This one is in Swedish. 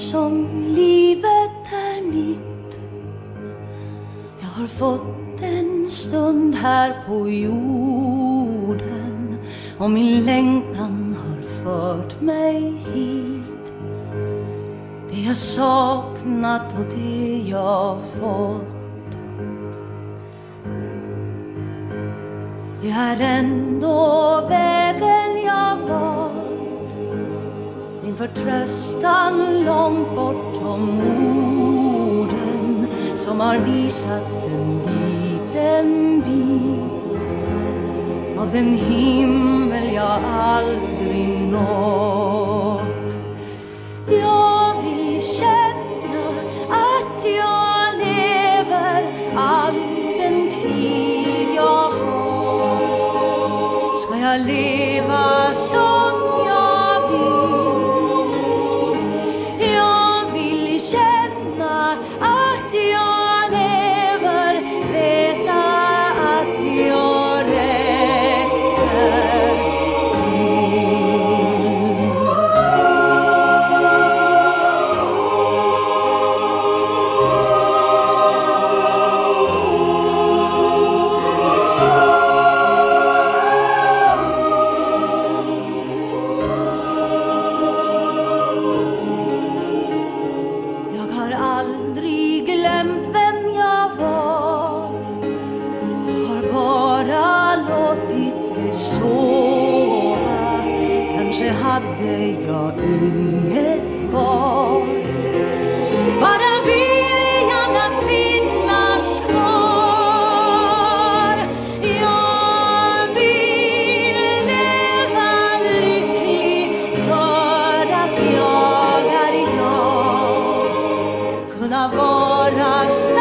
som livet är mitt. Jag har fått en stund här på jorden och min längtan har fört mig hit. Det jag saknat och det jag fått. Jag är ändå vän förtröstan långt bortom orden som har visat en liten bit av den himmel jag aldrig nått. Jag vill känna att jag lever all den tid jag har. Ska jag leva så glömt vem jag var. Har bara låtit det sova. Kanske hade jag ut corazón.